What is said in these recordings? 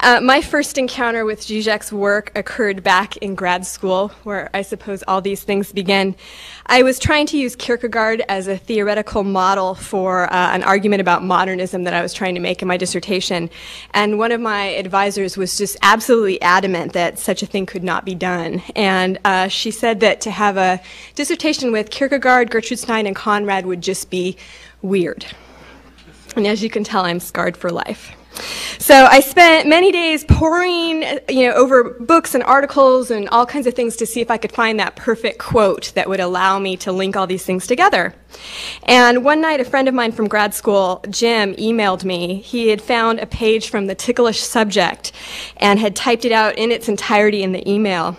Uh, my first encounter with Zizek's work occurred back in grad school, where I suppose all these things began. I was trying to use Kierkegaard as a theoretical model for uh, an argument about modernism that I was trying to make in my dissertation. And one of my advisors was just absolutely adamant that such a thing could not be done. And uh, she said that to have a dissertation with Kierkegaard, Gertrude Stein, and Conrad would just be weird. And as you can tell, I'm scarred for life. So I spent many days poring, you know, over books and articles and all kinds of things to see if I could find that perfect quote that would allow me to link all these things together. And one night, a friend of mine from grad school, Jim, emailed me. He had found a page from the ticklish subject and had typed it out in its entirety in the email.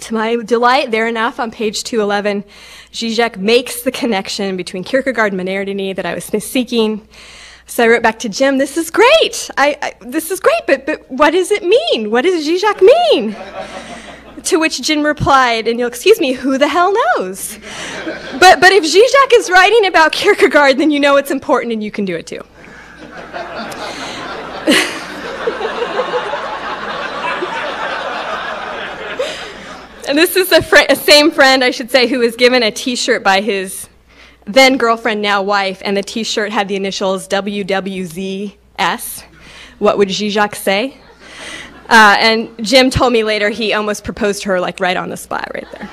To my delight, there enough on page 211, Zizek makes the connection between Kierkegaard and modernity that I was seeking. So I wrote back to Jim, this is great. I, I, this is great, but, but what does it mean? What does Zizek mean? to which Jim replied, and you'll excuse me, who the hell knows? but, but if Zizek is writing about Kierkegaard, then you know it's important and you can do it too. and this is a, fr- same friend, I should say, who was given a t shirt by his then girlfriend, now wife, and the t shirt had the initials WWZS. What would Zizek say? Uh, and Jim told me later he almost proposed to her, like right on the spot, right there.